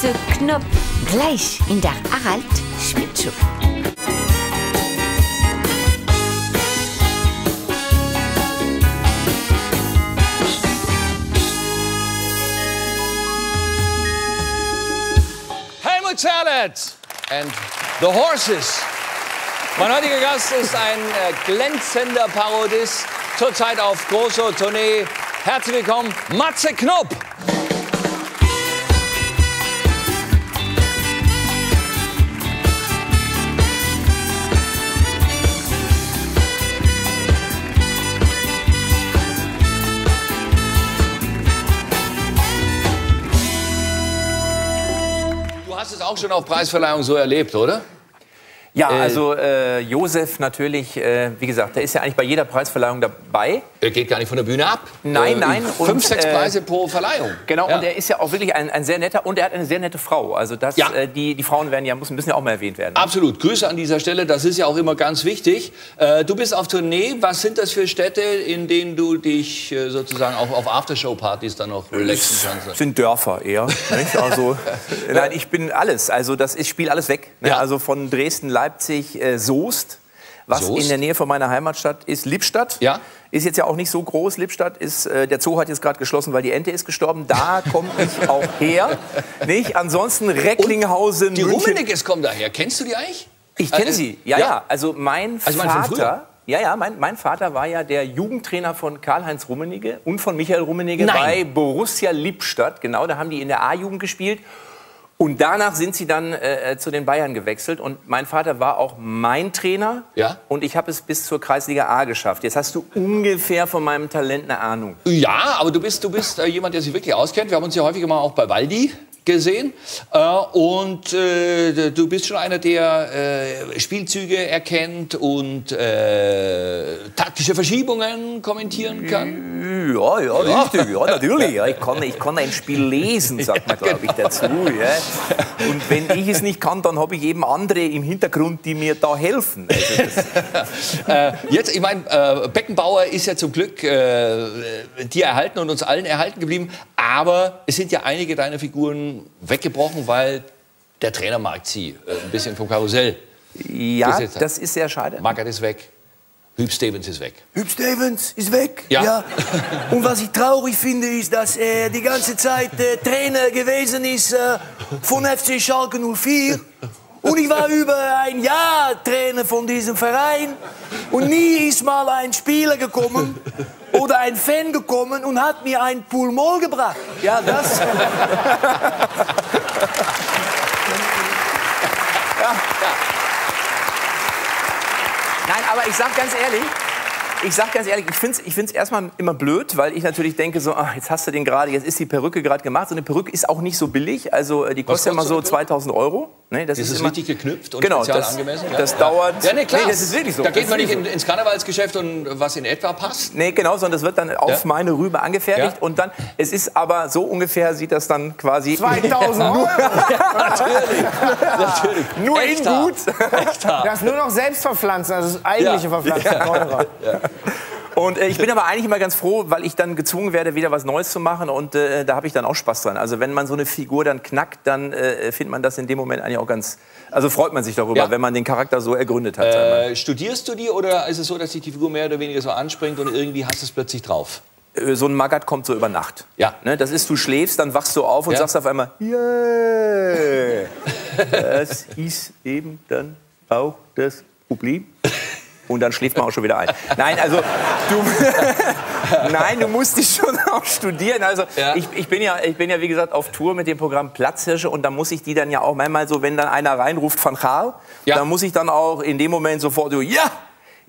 Matze Knopp. Gleich in der Harald Schmidt Show. Helmut Zerlett and the Horses. Mein heutiger Gast ist ein äh, glänzender Parodist, zurzeit auf großer Tournee. Herzlich willkommen, Matze Knopp. Auch schon auf Preisverleihung so erlebt, oder? Ja, also äh, Josef natürlich, äh, wie gesagt, der ist ja eigentlich bei jeder Preisverleihung dabei. Er geht gar nicht von der Bühne ab. Nein, Äh, nein, Fünf, und, sechs äh, Preise pro Verleihung. Genau, Ja. und er ist ja auch wirklich ein, ein sehr netter und er hat eine sehr nette Frau. Also das, Ja. äh, die, die Frauen werden ja, müssen, müssen ja auch mal erwähnt werden. Absolut. Grüße an dieser Stelle. Das ist ja auch immer ganz wichtig. Äh, du bist auf Tournee. Was sind das für Städte, in denen du dich äh, sozusagen auch auf Aftershow-Partys dann noch relaxen kannst? Das sind Dörfer eher. Also, nein, ich bin alles. Also das ist spiel alles weg. Ne? Also von Dresden, Leipzig, äh, Soest, was Soest? in der Nähe von meiner Heimatstadt ist, Lippstadt. Ja. Ist jetzt ja auch nicht so groß. Lippstadt ist, äh, der Zoo hat jetzt gerade geschlossen, weil die Ente ist gestorben. Da komme ich auch her. Nicht? Ansonsten Recklinghausen, Die München. Rummeniges kommen daher. Kennst du die eigentlich? Ich kenne Äh, sie. Ja, ja, Also mein Also? Vater. Ja, ja, mein, mein Vater war ja der Jugendtrainer von Karl-Heinz Rummenigge und von Michael Rummenigge Nein. bei Borussia Lippstadt. Genau, da haben die in der A-Jugend gespielt. Und danach sind sie dann äh, zu den Bayern gewechselt. Und mein Vater war auch mein Trainer. Ja. Und ich habe es bis zur Kreisliga A geschafft. Jetzt hast du ungefähr von meinem Talent eine Ahnung. Ja, aber du bist, du bist äh, jemand, der sich wirklich auskennt. Wir haben uns ja häufiger mal auch bei Waldi gesehen. Äh, und äh, du bist schon einer, der äh, Spielzüge erkennt und äh, taktische Verschiebungen kommentieren kann. Ja, ja, richtig. Ja, natürlich. Ja, ich, kann, ich kann ein Spiel lesen, sagt man, glaube ich, dazu. Ja. Und wenn ich es nicht kann, dann habe ich eben andere im Hintergrund, die mir da helfen. Also Äh, jetzt, ich meine, äh, Beckenbauer ist ja zum Glück dir erhalten und uns allen erhalten geblieben. Aber es sind ja einige deiner Figuren weggebrochen, weil der Trainermarkt sie äh, ein bisschen vom Karussell. ja, Das ist- das ist sehr schade. Magath ist weg. Hüb Stevens ist weg. Hüb Stevens ist weg. Ja. Und was ich traurig finde, ist, dass er die ganze Zeit äh, Trainer gewesen ist äh, von FC Schalke 04. Und ich war über ein Jahr Trainer von diesem Verein. Und nie ist mal ein Spieler gekommen oder ein Fan gekommen und hat mir ein Pulmol gebracht. Ja, das. Nein, aber ich sag ganz ehrlich, ich sag ganz ehrlich, ich finde es ich find's erstmal immer blöd, weil ich natürlich denke, so, ach, jetzt hast du den gerade, jetzt ist die Perücke gerade gemacht. So eine Perücke ist auch nicht so billig. Also äh, die kostet ja mal so so eine 2000 Euro. Ne, das Ist es immer- richtig geknüpft und genau, spezial das, angemessen? Das dauert. Ja, nee, klar. Nee, das ist wirklich so. Da geht Das man ist nicht in, ins Karnevalsgeschäft und was in etwa passt. Nee, genau, sondern das wird dann auf Ja. meine Rübe angefertigt Ja. und dann, es ist aber so ungefähr sieht das dann quasi 2000 Euro. Natürlich. nur in Extra. gut. Das ist nur noch Selbstverpflanzen, also das eigentliche Ja. Verpflanzen teurer. Und äh, ich bin aber eigentlich immer ganz froh, weil ich dann gezwungen werde, wieder was Neues zu machen und äh, da habe ich dann auch Spaß dran. Also wenn man so eine Figur dann knackt, dann äh, findet man das in dem Moment eigentlich auch ganz, also freut man sich darüber, Ja. wenn man den Charakter so ergründet hat. Äh, studierst du die oder ist es so, dass sich die Figur mehr oder weniger so anspringt und irgendwie hast du es plötzlich drauf? Äh, so ein Magat kommt so über Nacht. Ja. Ne, das ist, du schläfst, dann wachst du auf und Ja. sagst auf einmal, yeah. das ist eben dann auch das Problem. Und dann schläft man auch schon wieder ein. Nein, also du, nein, du musst dich schon auch studieren. Also Ja. ich, ich, bin ja, ich bin ja, wie gesagt, auf Tour mit dem Programm Platzhirsche und da muss ich die dann ja auch manchmal so, wenn dann einer reinruft von Gaal, Ja. dann muss ich dann auch in dem Moment sofort so, ja,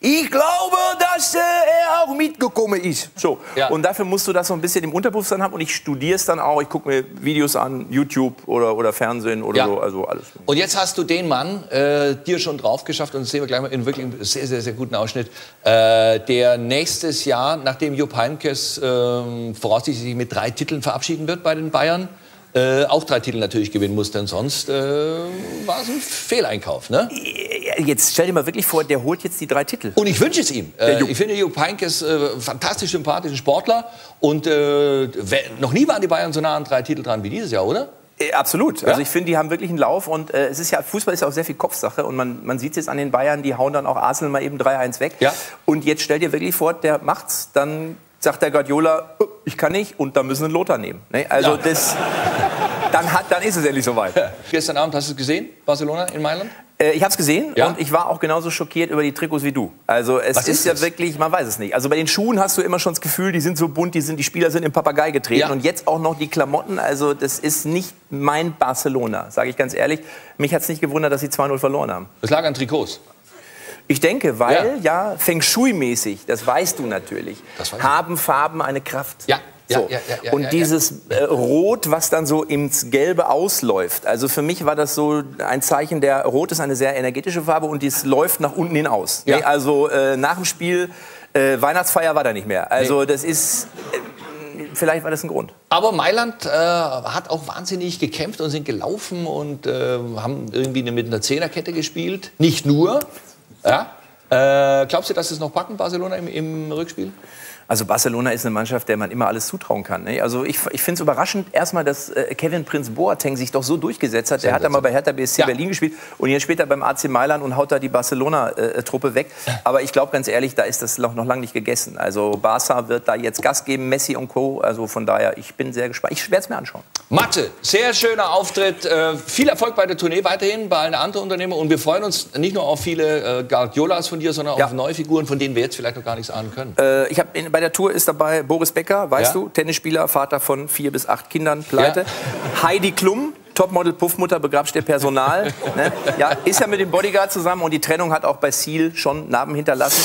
ich glaube, dass äh, er auch mitgekommen ist. So. Ja. Und dafür musst du das so ein bisschen im Unterbewusstsein haben und ich studiere es dann auch. Ich gucke mir Videos an, YouTube oder, oder Fernsehen oder Ja. so, also alles. Und jetzt hast du den Mann äh, dir schon drauf geschafft, und das sehen wir gleich mal in wirklich einem sehr, sehr, sehr guten Ausschnitt, äh, der nächstes Jahr, nachdem Jupp Heynckes äh, voraussichtlich sich mit drei Titeln verabschieden wird bei den Bayern, äh, auch drei Titel natürlich gewinnen muss, denn sonst äh, war es ein Fehleinkauf. Ne? Jetzt stell dir mal wirklich vor, der holt jetzt die drei Titel. Und ich wünsche es ihm. Äh, ich finde Jupp Heynckes äh, fantastisch sympathischen Sportler und äh, noch nie waren die Bayern so nah an drei Titel dran wie dieses Jahr, oder? Äh, Absolut. Also ich finde, die haben wirklich einen Lauf und äh, es ist ja Fußball ist ja auch sehr viel Kopfsache und man, man sieht es jetzt an den Bayern, die hauen dann auch Arsenal mal eben 3-1 weg. Ja. Und jetzt stell dir wirklich vor, der macht's, dann sagt der Guardiola, "Oh, ich kann nicht und dann müssen wir einen Lothar nehmen. Ne? Also Ja. das, dann, hat, dann ist es endlich soweit. Gestern Abend hast du es gesehen, Barcelona in Mailand? Äh, ich habe es gesehen Ja. und ich war auch genauso schockiert über die Trikots wie du. Also es ist, ist ja das? wirklich, man weiß es nicht. Also bei den Schuhen hast du immer schon das Gefühl, die sind so bunt, die, sind, die Spieler sind im Papagei getreten. Ja. Und jetzt auch noch die Klamotten. Also das ist nicht mein Barcelona, sage ich ganz ehrlich. Mich hat es nicht gewundert, dass sie 2-0 verloren haben. Das lag an Trikots. Ich denke, weil ja, Feng Shui-mäßig, das weißt du natürlich, Das weiß haben Farben eine Kraft. Ja, ja, so. ja, ja, ja, Und dieses äh, Rot, was dann so ins Gelbe ausläuft. Also für mich war das so ein Zeichen, der Rot ist eine sehr energetische Farbe und dies läuft nach unten hin aus. Nee, also äh, nach dem Spiel, äh, Weihnachtsfeier war da nicht mehr. Also das ist, äh, vielleicht war das ein Grund. Aber Mailand äh, hat auch wahnsinnig gekämpft und sind gelaufen und äh, haben irgendwie mit einer Zehnerkette gespielt. Nicht nur. Ja. Äh, glaubst du, dass es noch packen, Barcelona im, im Rückspiel? Also Barcelona ist eine Mannschaft, der man immer alles zutrauen kann. Ne? Also ich, ich finde es überraschend erstmal, dass äh, Kevin Prinz Boateng sich doch so durchgesetzt hat. Der hat mal bei Hertha BSC Ja. Berlin gespielt und jetzt später beim AC Mailand und haut da die Barcelona-Truppe weg. Aber ich glaube ganz ehrlich, da ist das noch, noch lange nicht gegessen. Also Barca wird da jetzt Gas geben, Messi und Co. Also von daher, ich bin sehr gespannt. Ich werde es mir anschauen. Mathe, sehr schöner Auftritt. Äh, viel Erfolg bei der Tournee weiterhin, bei allen anderen Unternehmen. Und wir freuen uns nicht nur auf viele äh, Guardiolas von dir, sondern Ja. auf neue Figuren, von denen wir jetzt vielleicht noch gar nichts ahnen können. Äh, ich hab in, bei der Tour ist dabei Boris Becker, weißt Ja. du, Tennisspieler, Vater von vier bis acht Kindern, pleite. Heidi Klum, Topmodel, Puffmutter, Begrabsteher Personal. ne? ja, ist ja mit dem Bodyguard zusammen und die Trennung hat auch bei Seal schon Narben hinterlassen.